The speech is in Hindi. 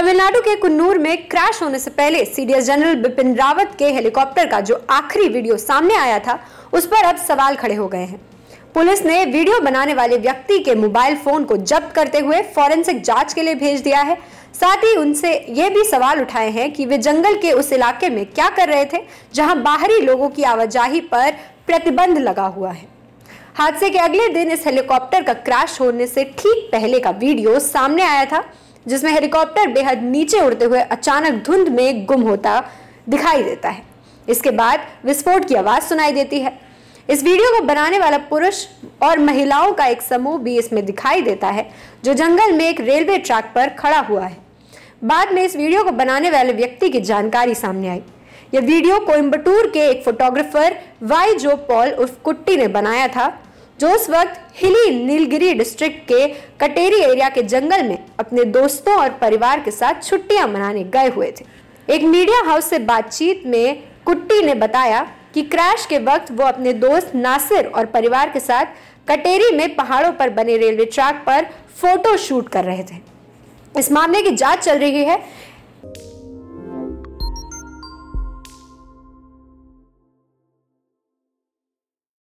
तमिलनाडु के कुन्नूर में क्रैश होने से पहले सीडीएस जनरल बिपिन रावत के हेलीकॉप्टर का जो आखिरी वीडियो सामने आया था, उस पर अब सवाल खड़े हो गए हैं। पुलिस ने वीडियो बनाने वाले व्यक्ति के मोबाइल फ़ोन को जब्त करते हुए फॉरेंसिक जाँच के लिए भेज दिया है। साथ ही उनसे ये भी सवाल उठाए हैं कि वे जंगल के उस इलाके में क्या कर रहे थे, जहाँ बाहरी लोगों की आवाजाही पर प्रतिबंध लगा हुआ है। हादसे के अगले दिन इस हेलीकॉप्टर का क्रैश होने से ठीक पहले का वीडियो सामने आया था। जिसमें हेलीकॉप्टर बेहद नीचे उड़ते हुए अचानक धुंध में गुम होता दिखाई देता है। इसके बाद विस्फोट की आवाज़ सुनाई देती है। इस वीडियो को बनाने वाला पुरुष और महिलाओं का एक समूह भी इसमें दिखाई देता है, जो जंगल में एक रेलवे ट्रैक पर खड़ा हुआ है। बाद में इस वीडियो को बनाने वाले व्यक्ति की जानकारी सामने आई। यह वीडियो कोयम्बटूर के एक फोटोग्राफर वाई जो पॉल उर्फ़ कुट्टी ने बनाया था। जो उस वक्त हिली नीलगिरी डिस्ट्रिक्ट के कटेरी एरिया के जंगल में अपने दोस्तों और परिवार के साथ छुट्टियाँ मनाने गए हुए थे। एक मीडिया हाउस से बातचीत में कुट्टी ने बताया कि क्रैश के वक्त वो अपने दोस्त नासिर और परिवार के साथ कटेरी में पहाड़ों पर बने रेलवे ट्रैक पर फ़ोटो शूट कर रहे थे। इस मामले की जाँच चल रही है